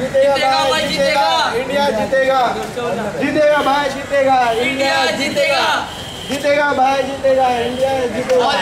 जीतेगा जीतेगा भाई जीतेगा। इंडिया जीतेगा। जीतेगा भाई जीतेगा। इंडिया जीतेगा। जीतेगा। भाई जीतेगा। इंडिया जीतेगा।